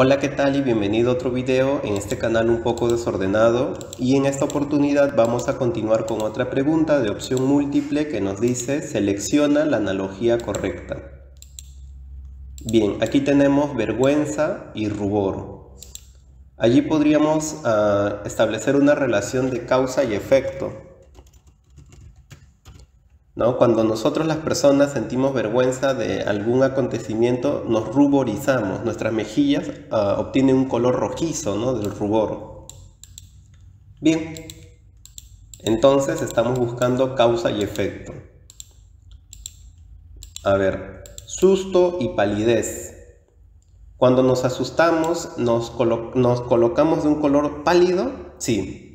Hola, ¿qué tal? Y bienvenido a otro video en este canal un poco desordenado. Y en esta oportunidad vamos a continuar con otra pregunta de opción múltiple que nos dice selecciona la analogía correcta. Bien, aquí tenemos vergüenza y rubor. Allí podríamos uh, establecer una relación de causa y efecto. Cuando nosotros las personas sentimos vergüenza de algún acontecimiento, nos ruborizamos, nuestras mejillas ah, obtienen un color rojizo ¿no? del rubor. Bien, entonces estamos buscando causa y efecto. A ver, susto y palidez. Cuando nos asustamos, nos colocamos de un color pálido, sí,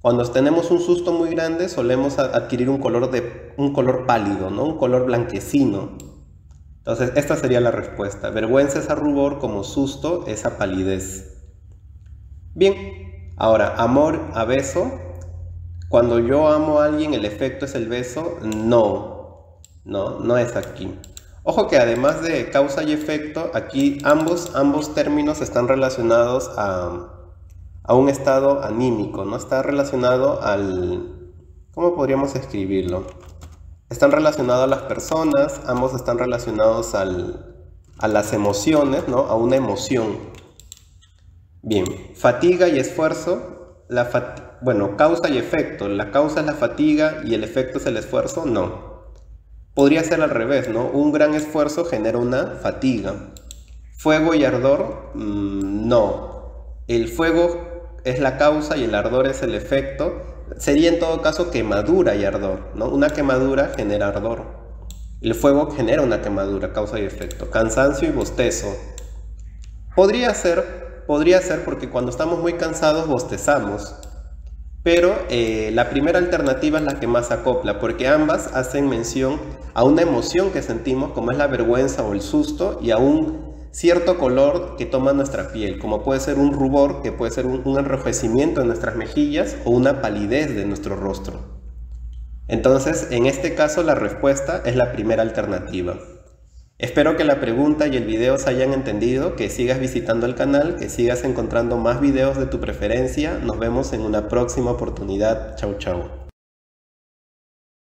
cuando tenemos un susto muy grande solemos adquirir un color, de, un color pálido, ¿no? un color blanquecino. Entonces, esta sería la respuesta. Vergüenza es a rubor como susto es a palidez. Bien, ahora, amor a beso. Cuando yo amo a alguien, el efecto es el beso. No, no, no es aquí. Ojo que además de causa y efecto, aquí ambos, ambos términos están relacionados a, a un estado anímico, ¿no? Está relacionado al... ¿Cómo podríamos escribirlo? Están relacionados a las personas, ambos están relacionados al, a las emociones, ¿no? A una emoción. Bien, fatiga y esfuerzo, la bueno, causa y efecto. La causa es la fatiga y el efecto es el esfuerzo, no. Podría ser al revés, ¿no? Un gran esfuerzo genera una fatiga. Fuego y ardor, mm, no. El fuego es la causa y el ardor es el efecto, sería en todo caso quemadura y ardor, ¿no? Una quemadura genera ardor. El fuego genera una quemadura, causa y efecto. Cansancio y bostezo. Podría ser, podría ser porque cuando estamos muy cansados bostezamos. Pero eh, la primera alternativa es la que más acopla, porque ambas hacen mención a una emoción que sentimos, como es la vergüenza o el susto, y a un cierto color que toma nuestra piel, como puede ser un rubor, que puede ser un, enrojecimiento en nuestras mejillas o una palidez de nuestro rostro. Entonces, en este caso la respuesta es la primera alternativa. Espero que la pregunta y el video se hayan entendido, que sigas visitando el canal, que sigas encontrando más videos de tu preferencia. Nos vemos en una próxima oportunidad. Chau chau.